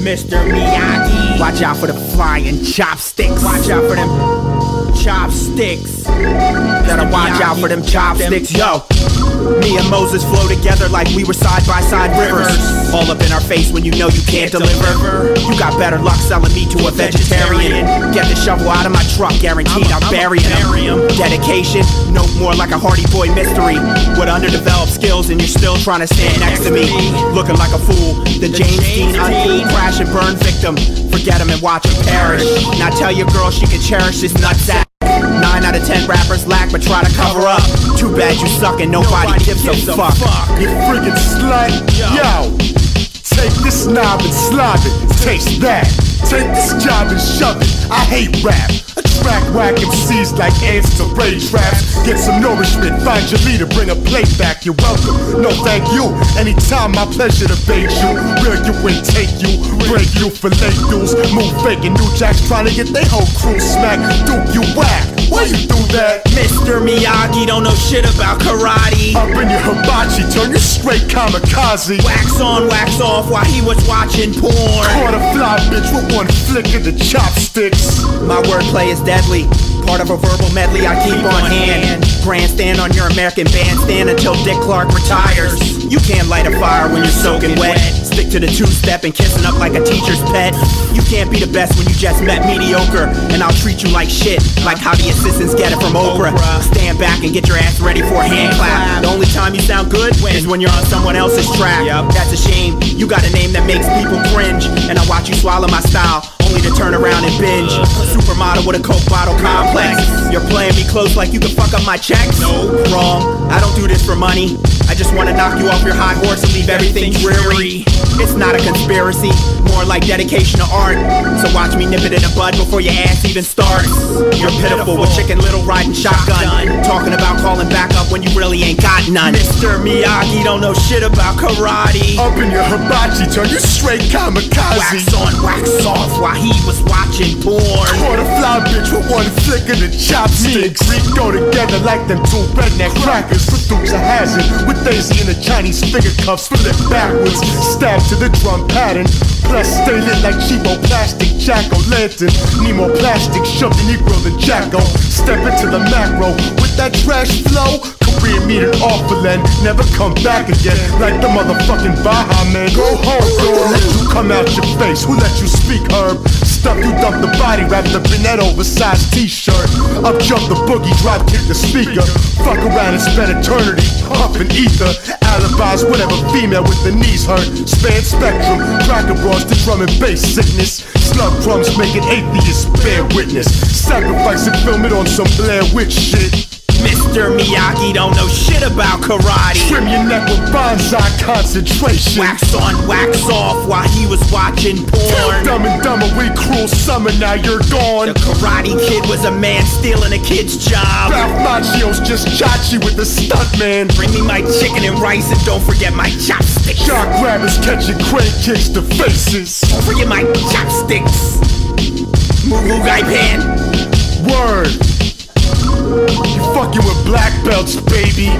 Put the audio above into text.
Mr. Miyagi. Watch out for the flying chopsticks. Watch out for them chopsticks. Gotta watch out for them chopsticks, yo. Me and Moses flow together like we were side by side. All up in our face when you know you can't deliver. You got better luck selling me to a vegetarian. Get the shovel out of my truck, guaranteed I'll bury him. Dedication, no more like a Hardy Boy mystery. With underdeveloped skills and you're still trying to stand next to me. Looking like a fool. The James Dean uncool crash and burn victim. Forget him and watch him perish. Now tell your girl she can cherish this nutsack. Nine out of ten rappers lack but try to cover up. Too bad you suck and nobody gives a fuck. You freaking slut. Yo. Take this knob and slob it. Taste that. Take this job and shove it. I hate rap. Attract whack MCs like ants to rage raps. Get some nourishment. Find your leader. Bring a plate back. You're welcome. No thank you. Anytime my pleasure to bait you. Real you and take you. Break you late dudes. Move fake and new jacks trying to get their whole crew smacked. Duke you whack. Why you do that? Mr. Miyagi don't know shit about karate. Up in your hibachi, turn you straight kamikaze. Wax on, wax off while he was watching porn. Caught a fly bitch with one flick of the chopsticks. My wordplay is deadly. Part of a verbal medley I keep on hand. Grandstand on your American bandstand until Dick Clark retires. You can't light a fire when you're soaking wet. To the two step and kissing up like a teacher's pet. You can't be the best when you just met mediocre. And I'll treat you like shit, like how the assistants get it from Oprah. Stand back and get your ass ready for a hand clap. The only time you sound good is when you're on someone else's track. That's a shame. You got a name that makes people cringe. And I watch you swallow my style only to turn around and binge. Supermodel with a coke bottle complex. You're playing me close like you can fuck up my checks. No, wrong. I don't do this for money. I just wanna knock you off your high horse and leave everything dreary. It's not a conspiracy, more like dedication to art. So watch me nip it in the bud before your ass even starts. You're pitiful with Chicken Little riding shotgun. Talking about calling back up when you really ain't got none. Mr. Miyagi don't know shit about karate. Up in your hibachi, turn you straight kamikaze. Wax on, wax off while he was watching porn. Caught a fly bitch with one flick of the chopsticks. And Greek go together like them two redneck crackers. Produce a hazard with Daisy in the Chinese finger cuffs. Flip backwards, stab to the drum pattern. Plus stay lit like cheapo plastic jack o' lantern. Need more plastic, shove the Negro than Jacko. Step into the macro with that trash flow. Career meter awful and never come back again. Like the motherfucking Baha man. Go home, don't let you come out your face. Who let you speak, Herb? Stuff you dump the body wrapped up in that oversized t-shirt. Up jump the boogie, drop kick the speaker. Fuck around and spend eternity puffing ether. Alibis, whatever female with the knees hurt. Span spectrum, cracker bras to drum and bass sickness. Slug crumbs making atheists bear witness. Sacrifice and film it on some Blair Witch shit. Mr. Miyagi don't know shit about karate. Trim your neck with bonsai concentration. Wax on, wax off was watching porn. Dumb and dumber, we cruel summer, now you're gone. The Karate Kid was a man stealing a kid's job. Ralph Macchio's just Chachi with the stuntman. Bring me my chicken and rice and don't forget my chopsticks. Shark grabbers catching crane kicks to faces. Don't my chopsticks. Moo Gai Pan. Word. You fucking with black belts, baby.